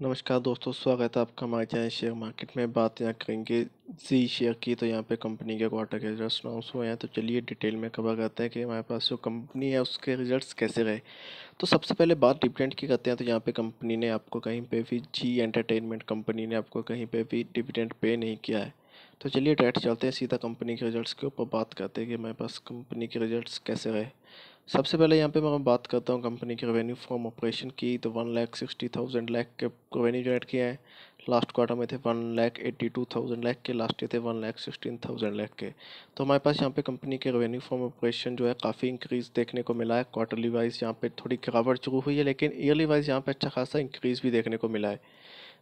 नमस्कार दोस्तों, स्वागत है आपका हमारे चैनल शेयर मार्केट में। बात यहाँ करेंगे जी शेयर की तो यहाँ पे कंपनी के क्वार्टर के रिजल्ट्स अनाउंस हुए हैं। तो चलिए डिटेल में कवर करते हैं कि हमारे पास जो कंपनी है, उसके रिजल्ट्स कैसे रहे। तो सबसे पहले बात डिविडेंड की करते हैं। तो यहाँ पे कंपनी ने आपको कहीं पे भी जी एंटरटेनमेंट कंपनी ने आपको कहीं पर भी डिविडेंड पे नहीं किया है। तो चलिए डायरेक्ट चलते हैं सीधा कंपनी के रिजल्ट्स के ऊपर बात करते हैं कि हमारे पास कंपनी के रिजल्ट्स कैसे रहे। सबसे पहले यहाँ पे मैं बात करता हूँ कंपनी के रेवेन्यू फ्रॉम ऑपरेशन की। तो one lakh sixty thousand lakh के रेवेन्यू जनरेट किया है। लास्ट क्वार्टर में थे one lakh eighty two thousand lakh के। लास्ट ईयर थे one lakh sixteen thousand lakh के। तो हमारे पास यहाँ पे कंपनी के रेवेन्यू फ्रॉम ऑपरेशन जो है काफ़ी इंक्रीज़ देखने को मिला है। क्वार्टरली वाइज यहाँ पे थोड़ी गिरावट शुरू हुई है, लेकिन ईयरली वाइज यहाँ पे अच्छा खासा इंक्रीज़ भी देखने को मिला है।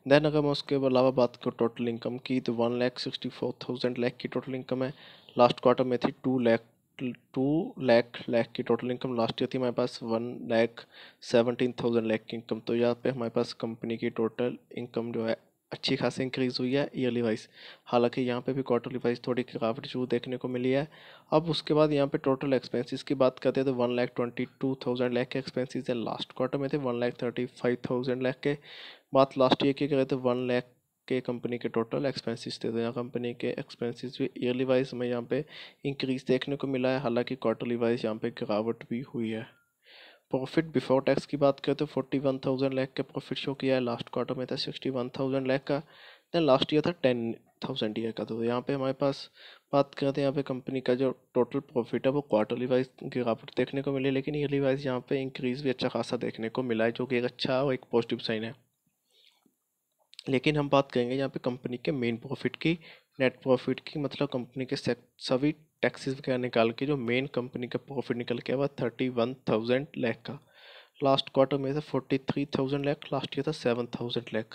देन अगर मैं उसके अलावा बात करूँ टोटल इनकम की तो one lakh sixty four thousand lakh की टोटल इनकम है। लास्ट क्वार्टर में थी टू लाख टू लैख लैख की टोटल इनकम लास्ट ईयर थी, हमारे पास one lakh seventeen thousand lakh की इनकम तो यहाँ पे हमारे पास कंपनी की टोटल इनकम जो है, अच्छी खासी इंक्रीज़ हुई है ईयरली वाइज हालाँकि यहाँ पे भी क्वार्टरली वाइज थोड़ी गिरावट शुरू देखने को मिली है। अब उसके बाद यहाँ पे टोटल एक्सपेंसेस की बात करते हैं तो one lakh twenty two thousand lakh के एक्सपेंसेस है। लास्ट क्वार्टर में थे one lakh thirty five thousand lakh के। बात लास्ट ईयर की करें तो वन लाख के कंपनी के टोटल एक्सपेंसेस थे तो यहाँ कंपनी के एक्सपेंसेस भी ईयरली वाइज हमें यहाँ पे इंक्रीज देखने को मिला है। हालाँकि क्वार्टरली वाइज यहाँ पे गिरावट भी हुई है। प्रॉफिट बिफोर टैक्स की बात करें तो फोर्टी वन थाउज़ेंड लैख का प्रॉफिट शो किया है। लास्ट क्वार्टर में था सिक्सटी वन थाउज़ेंड लैख का। दैन लास्ट ईयर था टेन थाउज़ेंड ईयर का। तो यहाँ पे हमारे पास बात करें तो यहाँ पे कंपनी का जो टोटल प्रॉफिट है वो क्वार्टरली वाइज गिरावट देखने को मिली, लेकिन ईयरली वाइज यहाँ पे इंक्रीज़ भी अच्छा खासा देखने को मिला है, जो कि एक अच्छा और एक पॉजिटिव साइन है। लेकिन हम बात करेंगे यहाँ पे कंपनी के मेन प्रॉफिट की नेट प्रॉफिट की मतलब कंपनी के सभी टैक्सेस वगैरह निकाल के जो मेन कंपनी का प्रॉफिट निकल के आया थर्टी वन थाउज़ेंड लैख का। लास्ट क्वार्टर में था forty three thousand lakh last year था सेवन थाउज़ेंड लैख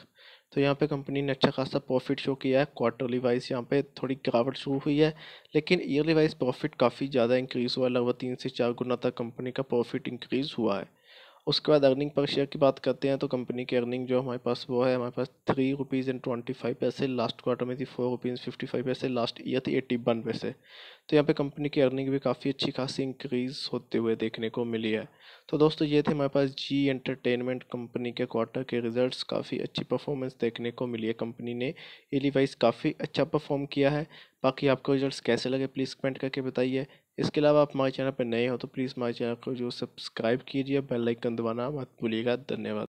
तो यहाँ पे कंपनी ने अच्छा खासा प्रॉफिट शो किया है क्वार्टरली वाइज यहाँ पे थोड़ी गिरावट शुरू हुई है, लेकिन ईयरली वाइज प्रॉफिट काफ़ी ज़्यादा इंक्रीज़ हुआ है, लगभग तीन से चार गुना तक कंपनी का प्रॉफिट इंक्रीज़ हुआ है। उसके बाद अर्निंग पर शेयर की बात करते हैं तो कंपनी की अर्निंग जो हमारे पास वो है, हमारे पास three rupees and twenty five पैसे लास्ट क्वार्टर में थी फोर रुपीज़ फिफ्टी फाइव पैसे लास्ट ईयर थी एट्टी वन पैसे। तो यहाँ पे कंपनी की अर्निंग भी काफ़ी अच्छी खासी इंक्रीज़ होते हुए देखने को मिली है। तो दोस्तों, ये थे हमारे पास जी एंटरटेनमेंट कंपनी के क्वार्टर के रिजल्ट्स काफ़ी अच्छी परफॉर्मेंस देखने को मिली है कंपनी ने। एली वाइज काफ़ी अच्छा परफॉर्म किया है। बाकी आपको रिजल्ट्स कैसे लगे प्लीज़ कमेंट करके बताइए। इसके अलावा आप हमारे चैनल पर नए हो तो प्लीज़ हमारे चैनल को जो सब्सक्राइब कीजिए, बेल आइकन दबाना मत भूलिएगा। धन्यवाद।